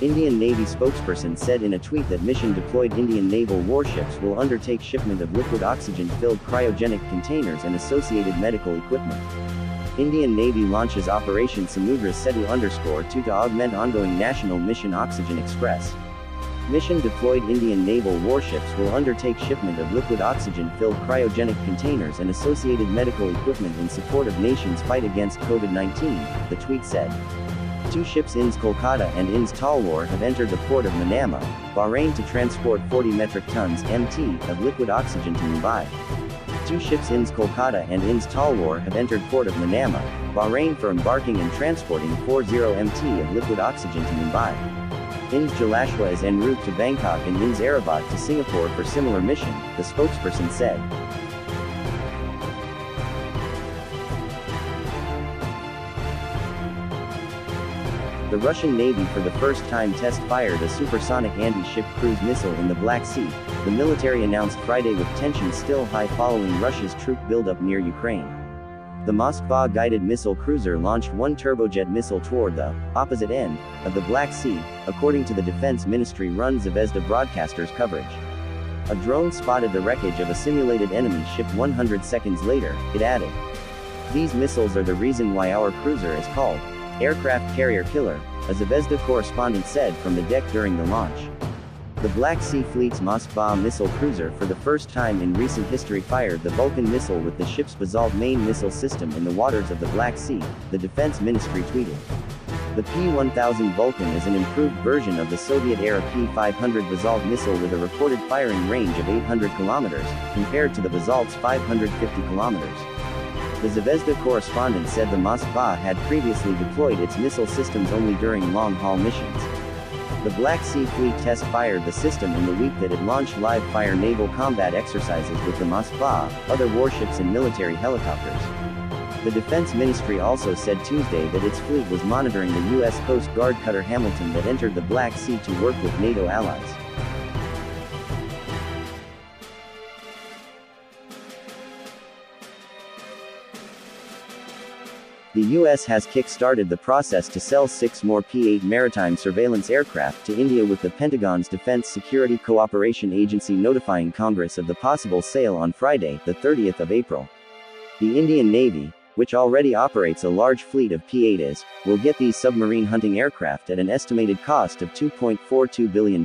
Indian Navy spokesperson said in a tweet that mission-deployed Indian naval warships will undertake shipment of liquid oxygen-filled cryogenic containers and associated medical equipment. Indian Navy launches Operation Samudra Setu underscore 2 to augment ongoing national mission Oxygen Express. Mission-deployed Indian naval warships will undertake shipment of liquid oxygen-filled cryogenic containers and associated medical equipment in support of nation's fight against COVID-19, the tweet said. Two ships INS Kolkata and INS Talwar have entered the port of Manama, Bahrain to transport 40 metric tons MT of liquid oxygen to Mumbai. Two ships INS Kolkata and INS Talwar have entered port of Manama, Bahrain for embarking and transporting 40 MT of liquid oxygen to Mumbai. INS Jalashwa is en route to Bangkok and INS Airavat to Singapore for similar mission, the spokesperson said. The Russian Navy for the first time test-fired a supersonic anti-ship cruise missile in the Black Sea, the military announced Friday with tensions still high following Russia's troop buildup near Ukraine. The Moskva guided missile cruiser launched one turbojet missile toward the opposite end of the Black Sea, according to the Defense Ministry-run Zvezda broadcaster's coverage. A drone spotted the wreckage of a simulated enemy ship 100 seconds later, it added. These missiles are the reason why our cruiser is called aircraft carrier killer, a Zvezda correspondent said from the deck during the launch. The Black Sea Fleet's Moskva missile cruiser for the first time in recent history fired the Vulcan missile with the ship's Basalt main missile system in the waters of the Black Sea, the defense ministry tweeted. The P-1000 Vulcan is an improved version of the Soviet-era P-500 Basalt missile with a reported firing range of 800 kilometers, compared to the Basalt's 550 kilometers. The Zvezda correspondent said the Moskva had previously deployed its missile systems only during long-haul missions. The Black Sea Fleet test-fired the system in the week that it launched live-fire naval combat exercises with the Moskva, other warships and military helicopters. The Defense Ministry also said Tuesday that its fleet was monitoring the U.S. Coast Guard cutter Hamilton that entered the Black Sea to work with NATO allies. The U.S. has kick-started the process to sell six more P-8 maritime surveillance aircraft to India with the Pentagon's Defense Security Cooperation Agency notifying Congress of the possible sale on Friday, the 30th of April. The Indian Navy, which already operates a large fleet of P-8s, will get these submarine hunting aircraft at an estimated cost of $2.42 billion.